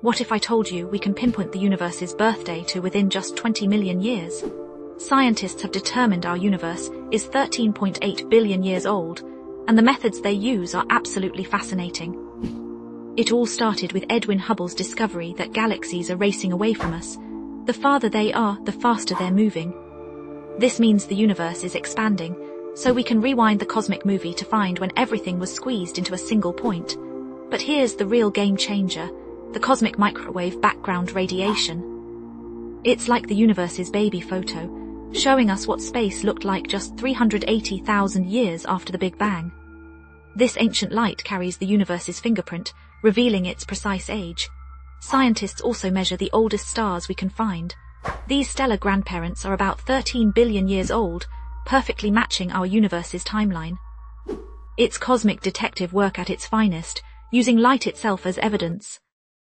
What if I told you we can pinpoint the universe's birthday to within just 20 million years? Scientists have determined our universe is 13.8 billion years old, and the methods they use are absolutely fascinating. It all started with Edwin Hubble's discovery that galaxies are racing away from us. The farther they are, the faster they're moving. This means the universe is expanding, so we can rewind the cosmic movie to find when everything was squeezed into a single point. But here's the real game changer, the cosmic microwave background radiation. It's like the universe's baby photo, showing us what space looked like just 380,000 years after the Big Bang. This ancient light carries the universe's fingerprint, revealing its precise age. Scientists also measure the oldest stars we can find. These stellar grandparents are about 13 billion years old, perfectly matching our universe's timeline. It's cosmic detective work at its finest, using light itself as evidence.